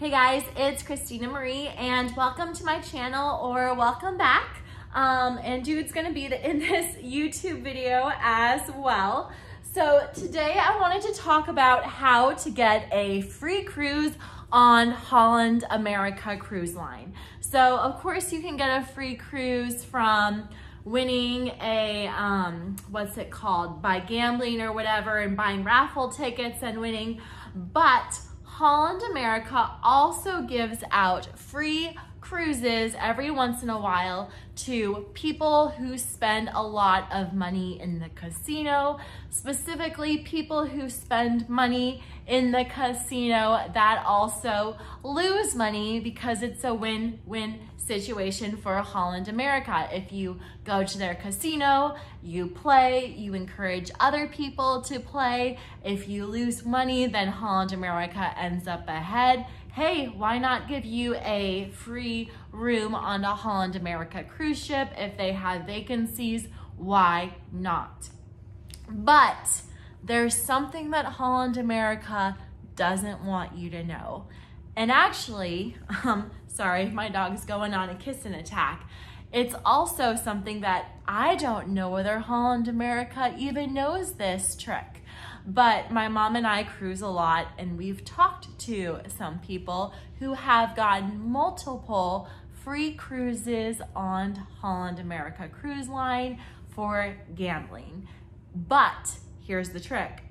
Hey guys, it's Christina Marie and welcome to my channel or welcome back. Um, and dude's gonna be in this YouTube video as well. So today I wanted to talk about how to get a free cruise on Holland America Cruise Line. So of course you can get a free cruise from winning a, um, what's it called, by gambling or whatever and buying raffle tickets and winning, but Holland America also gives out free cruises every once in a while to people who spend a lot of money in the casino, specifically people who spend money in the casino that also lose money because it's a win-win situation for Holland America. If you go to their casino, you play, you encourage other people to play. If you lose money, then Holland America ends up ahead. Hey, why not give you a free room on a Holland America cruise ship if they have vacancies? Why not? But there's something that Holland America doesn't want you to know. And actually, um, sorry, my dog's going on a kissing attack. It's also something that I don't know whether Holland America even knows this trick. But my mom and I cruise a lot and we've talked to some people who have gotten multiple free cruises on Holland America Cruise Line for gambling. But here's the trick.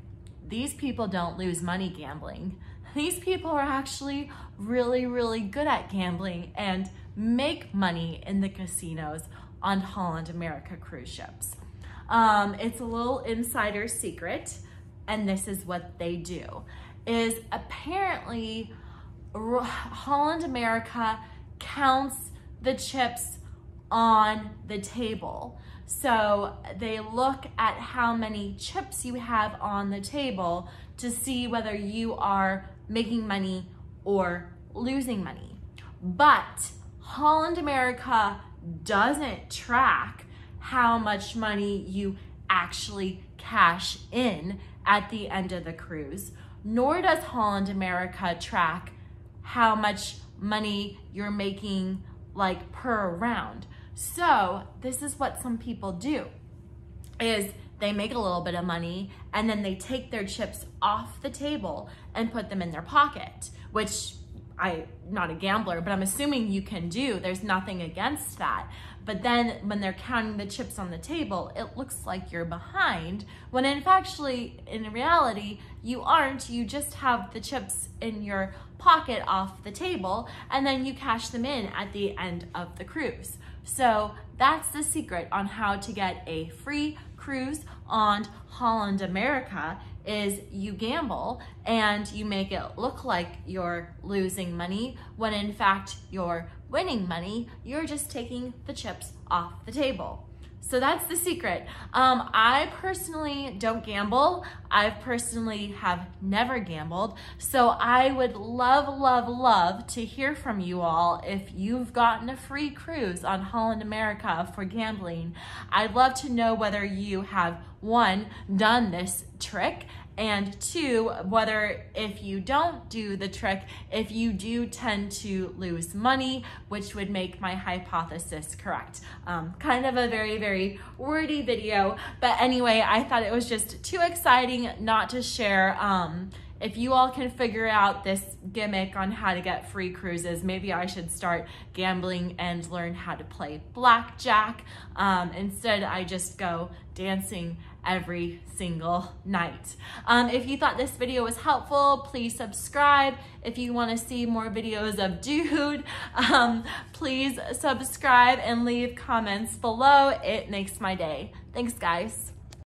These people don't lose money gambling. These people are actually really, really good at gambling and make money in the casinos on Holland America cruise ships. Um, it's a little insider secret, and this is what they do, is apparently Holland America counts the chips on the table. So they look at how many chips you have on the table to see whether you are making money or losing money. But Holland America doesn't track how much money you actually cash in at the end of the cruise, nor does Holland America track how much money you're making like per round. So this is what some people do is they make a little bit of money and then they take their chips off the table and put them in their pocket, which I not a gambler, but I'm assuming you can do. There's nothing against that. But then when they're counting the chips on the table, it looks like you're behind when in actually in reality you aren't. You just have the chips in your pocket off the table and then you cash them in at the end of the cruise. So that's the secret on how to get a free cruise on Holland America is you gamble and you make it look like you're losing money when in fact you're winning money. You're just taking the chips off the table. So that's the secret. Um, I personally don't gamble. I personally have never gambled. So I would love, love, love to hear from you all if you've gotten a free cruise on Holland America for gambling. I'd love to know whether you have one, done this trick and two, whether if you don't do the trick, if you do tend to lose money, which would make my hypothesis correct. Um, kind of a very, very wordy video, but anyway, I thought it was just too exciting not to share. Um, if you all can figure out this gimmick on how to get free cruises, maybe I should start gambling and learn how to play blackjack. Um, instead, I just go dancing every single night. Um, if you thought this video was helpful, please subscribe. If you wanna see more videos of Dude, um, please subscribe and leave comments below. It makes my day. Thanks guys.